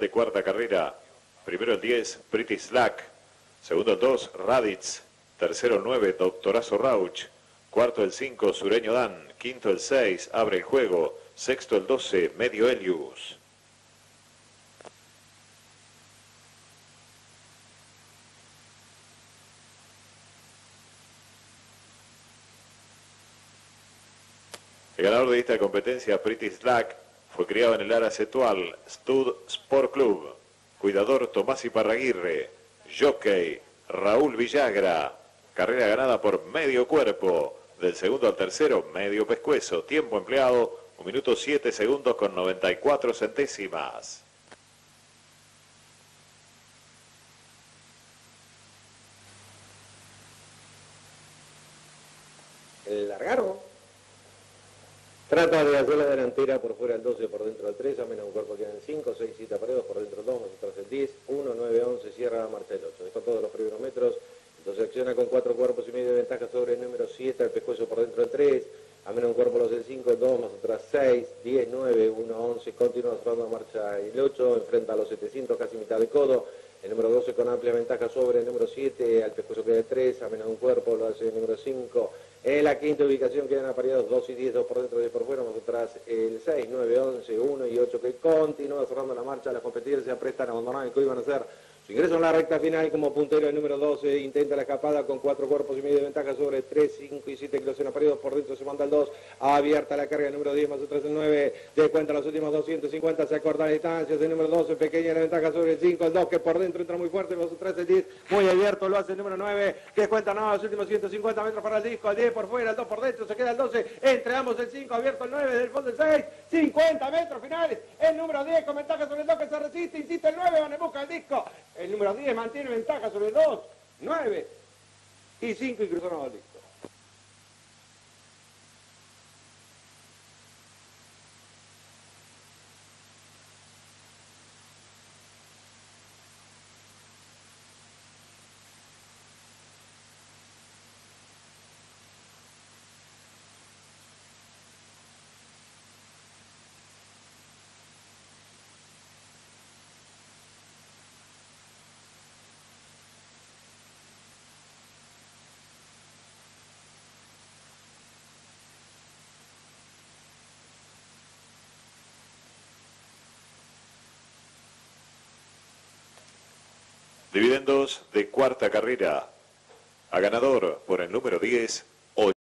de cuarta carrera. Primero el 10, Pretty Slack. Segundo el 2, Raditz. Tercero el 9, Doctorazo Rauch. Cuarto el 5, Sureño Dan. Quinto el 6, Abre el Juego. Sexto el 12, Medio Elius. El ganador de esta competencia, Pretty Slack, fue criado en el área Cetual, Stud Sport Club. Cuidador Tomás Iparraguirre. Jockey Raúl Villagra. Carrera ganada por medio cuerpo. Del segundo al tercero, medio pescuezo. Tiempo empleado, un minuto 7 segundos con 94 centésimas. Largaron. Trata de hacer la delantera por fuera el 12, por dentro el 3, a menos un cuerpo quedan 5, 6, 7 paredes, por dentro el 2, más atrás el 10, 1, 9, 11, cierra marcha el 8. Dejó todos los primeros metros, entonces acciona con 4 cuerpos y medio de ventaja sobre el número 7, el pescuezo por dentro el 3, a menos un cuerpo los el 5, 2, más atrás 6, 10, 9, 1, 11, continúa cerrando la marcha el 8, enfrenta a los 700, casi mitad de codo, el número 12 con amplia ventaja sobre el número 7, al pescuezo queda el 3, a menos un cuerpo lo hace el número 5, en la quinta ubicación quedan apareados 2 y 10, 2 por dentro y 10 por fuera, más atrás el 6, 9, 11, 1 y 8 que continúa cerrando la marcha, las competidores se aprestan a abandonar el que iban a hacer su ingreso en la recta final como puntero el número 12, intenta la escapada con 4 cuerpos y medio de ventaja sobre 3, 5 y 7 que los apareados por dentro se manda el 2, abierta la carga el número 10 más atrás el 9, de cuenta los últimos 250, se acorta la distancia, el número 12, pequeña la ventaja sobre el 5, el 2 que por dentro entra muy fuerte, más atrás el 10, muy abierto, lo hace el número 9, que cuenta no, los últimos 150 metros para el disco, el 10 por fuera, el 2 por dentro, se queda el 12, entre ambos el 5, abierto el 9, del fondo el 6, 50 metros finales, el número 10 con ventaja sobre el 2 que se resiste, insiste el 9, van en busca del disco, el número 10 mantiene ventaja sobre el 2, 9 y 5 y cruzaron Dividendos de cuarta carrera. A ganador por el número 10,